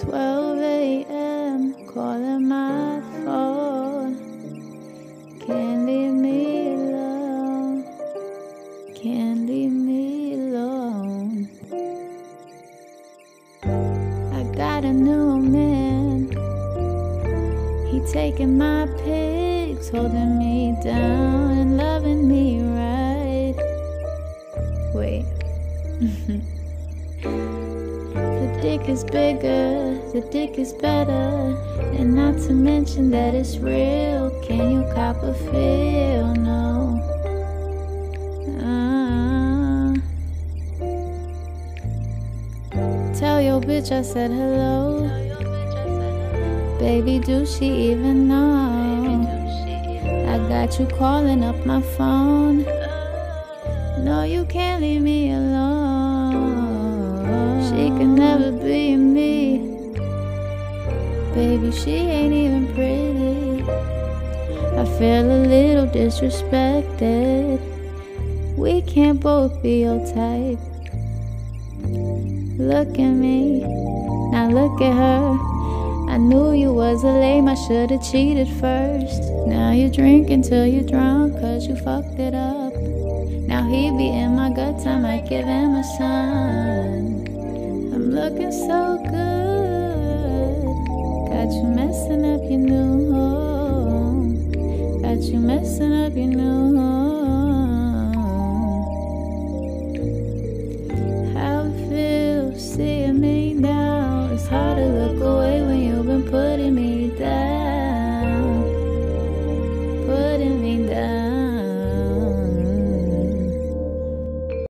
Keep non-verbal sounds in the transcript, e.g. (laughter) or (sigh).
12 a.m. calling my phone. Can't leave me alone. Can't leave me alone. I got a new man. He taking my pics, holding me down and loving me right. Wait. (laughs) the dick is bigger, the dick is better, and not to mention that it's real. Can you cop a feel? No. Uh, tell your bitch I said hello. Baby, do she even know? I got you calling up my phone. No, you can't leave me alone. Baby, she ain't even pretty. I feel a little disrespected. We can't both be your type. Look at me, now look at her. I knew you was a lame, I should've cheated first. Now you drink until you're drunk, cause you fucked it up. Now he be in my guts, I might give him a son. I'm looking so good. Got you messing up your new